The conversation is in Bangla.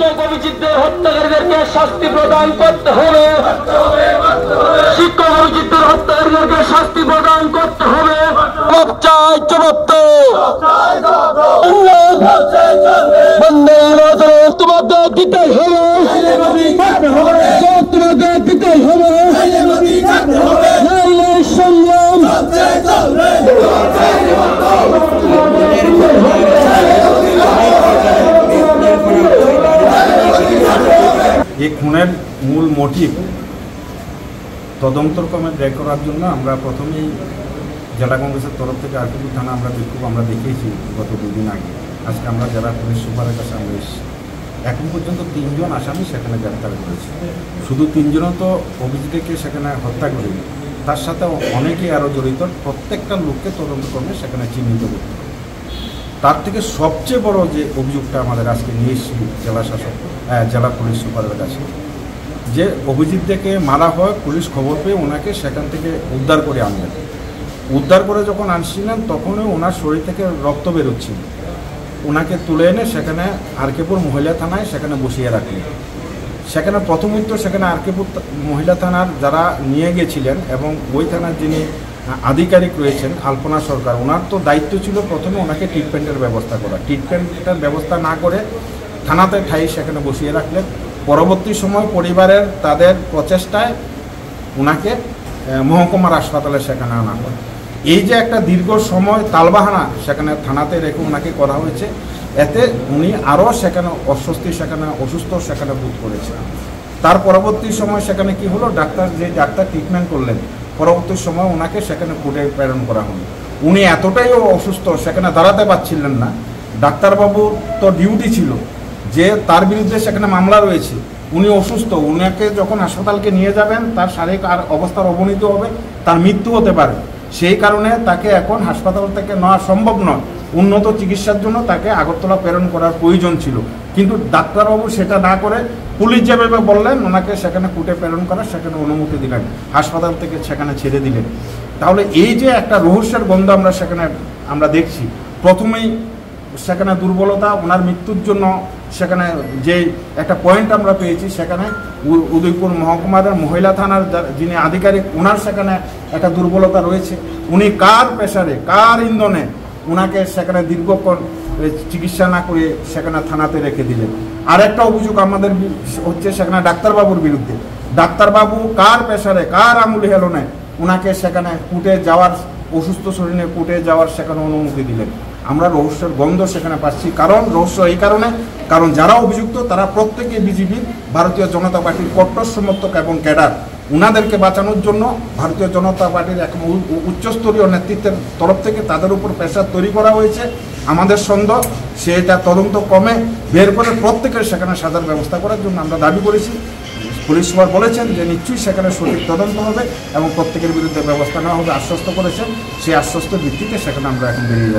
শিক্ষক অভিজিৎদের হত্যাকারীদেরকে শাস্তি প্রদান করতে হবে। শিক্ষক অভিজিৎদের হত্যাকারীদেরকে শাস্তি প্রদান করতে হবে। চাই চমত্ত তোমাদের দিতে হবে। তোমাদের দিতে হবে। এই খুনের মূল মোটিভ তদন্তক্রমে বের করার জন্য আমরা প্রথমেই জেলা কংগ্রেসের তরফ থেকে আরকিপুর থানা আমরা বিক্ষোভ আমরা দেখিয়েছি গত দুদিন আগে। আজকে আমরা জেলা পুলিশ সুপারের কাছে আমরা এসেছি। এখন পর্যন্ত তিনজন আসামি সেখানে গ্রেপ্তার করেছে। শুধু তিনজনও তো অভিজিৎকে সেখানে হত্যা করেনি। তার সাথে অনেকেই আরও জড়িত। প্রত্যেকটা লোককে তদন্তক্রমে সেখানে চিহ্নিত করতে তার থেকে সবচেয়ে বড় যে অভিযোগটা আমাদের আজকে নিয়ে এসেছি জেলা শাসক জেলা পুলিশ সুপারের কাছে, যে অভিজিৎ থেকে মারা হয়, পুলিশ খবর পেয়ে ওনাকে সেখান থেকে উদ্ধার করে আনলেন। উদ্ধার করে যখন আনছিলেন, তখনই ওনার শরীর থেকে রক্ত বেরোচ্ছিল। ওনাকে তুলে এনে সেখানে আরকেপুর মহিলা থানায় সেখানে বসিয়ে রাখলেন। সেখানে প্রথমই তো সেখানে আরকেপুর মহিলা থানার যারা নিয়ে গেছিলেন এবং ওই থানার যিনি আধিকারিক রয়েছেন আলপনা সরকার। ওনার তো দায়িত্ব ছিল প্রথমে ওনাকে ট্রিটমেন্টের ব্যবস্থা করা। ট্রিটমেন্টের ব্যবস্থা না করে থানাতে ঠাই সেখানে বসিয়ে রাখলেন। পরবর্তী সময় পরিবারের তাদের প্রচেষ্টায় ওনাকে মহকুমার হাসপাতালে সেখানে আনা হয়। এই যে একটা দীর্ঘ সময় তালবাহানা সেখানে থানাতে রেখে ওনাকে করা হয়েছে, এতে উনি আরও সেখানে অস্বস্তি, সেখানে অসুস্থ সেখানে বোধ করেছে তার পরবর্তী সময় সেখানে কি হলো? ডাক্তার যে ডাক্তার ট্রিটমেন্ট করলেন পরবর্তী সময় ওনাকে সেখানে কোর্টে প্রেরণ করা হলো। উনি এতটাই অসুস্থ, সেখানে দাঁড়াতে পারছিলেন না। ডাক্তারবাবু তো ডিউটি ছিল, যে তার বিরুদ্ধে সেখানে মামলা রয়েছে। উনি অসুস্থ, উনাকে যখন হাসপাতালকে নিয়ে যাবেন, তার শারীরিক আর অবস্থার অবনীত হবে, তার মৃত্যু হতে পারে। সেই কারণে তাকে এখন হাসপাতাল থেকে নেওয়া সম্ভব নয়। উন্নত চিকিৎসার জন্য তাকে আগরতলা প্রেরণ করার প্রয়োজন ছিল। কিন্তু ডাক্তারবাবু সেটা না করে পুলিশ যেভাবে বললেন, ওনাকে সেখানে কুটে প্রেরণ করার সেখানে অনুমতি দিলেন, হাসপাতাল থেকে সেখানে ছেড়ে দিলেন। তাহলে এই যে একটা রহস্যের গন্ধ আমরা সেখানে, আমরা দেখছি। প্রথমেই সেখানে দুর্বলতা, ওনার মৃত্যুর জন্য সেখানে যে একটা পয়েন্ট আমরা পেয়েছি সেখানে উদয়পুর মহকুমার মহিলা থানার যিনি আধিকারিক, ওনার সেখানে একটা দুর্বলতা রয়েছে। উনি কার প্রেশারে কার ইন্ধনে ওনাকে সেখানে দীর্ঘক্ষণ চিকিৎসা না করে সেখানে থানাতে রেখে দিলেন। আরেকটা অভিযোগ আমাদের হচ্ছে সেখানে ডাক্তারবাবুর বিরুদ্ধে। ডাক্তারবাবু কার প্রেশারে কার আঙুলি হেলনে ওনাকে সেখানে কুটে যাওয়ার, অসুস্থ শরীরে কুটে যাওয়ার সেখানে অনুমতি দিলেন। আমরা রহস্যের গন্ধ সেখানে পাচ্ছি। কারণ, রহস্য এই কারণে, কারণ যারা অভিযুক্ত, তারা প্রত্যেকে বিজেপির ভারতীয় জনতা পার্টির কট্টর সমর্থক এবং ক্যাডার। উনাদেরকে বাঁচানোর জন্য ভারতীয় জনতা পার্টির এক উচ্চস্তরীয় নেতৃত্বের তরফ থেকে তাদের উপর প্রেশার তৈরি করা হয়েছে। আমাদের সন্দেহ সেটা তদন্ত কমে বের করে প্রত্যেকের সেখানে সাজার ব্যবস্থা করার জন্য আমরা দাবি করেছি। পুলিশ সুপার বলেছেন যে নিশ্চয়ই সেখানে সঠিক তদন্ত হবে এবং প্রত্যেকের বিরুদ্ধে ব্যবস্থা নেওয়া হবে, আশ্বস্ত করেছেন। সেই আশ্বস্ত ভিত্তিতে সেখানে আমরা এখন বেরিয়ে